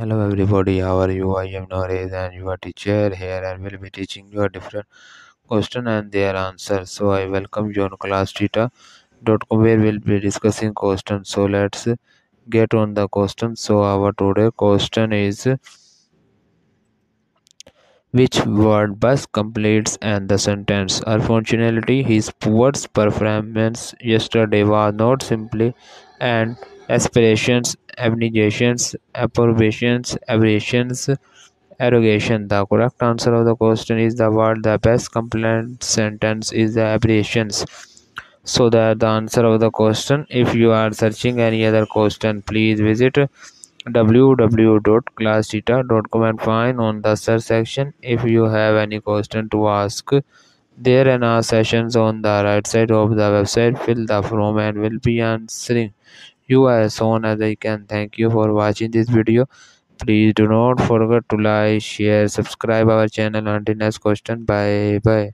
Hello everybody, how are you? I am and your teacher here and will be teaching you a different question and their answer So I welcome you on classtheta.com where we'll be discussing questions. So let's get on the question. So our today question is which word best completes and the sentence. Unfortunately, his poor performance yesterday was not simply an aspersions, abnegations, approbations, aberrations, arrogation. The correct answer of the question is the word. The best complete sentence is the aberrations. So that the answer of the question. If you are searching any other question, please visit www.classtheta.com and find on the search section if you have any question to ask there are sessions on the right side of the website fill the form and will be answering you as soon as i can thank you for watching this video. Please do not forget to like share subscribe our channel. Until next question bye bye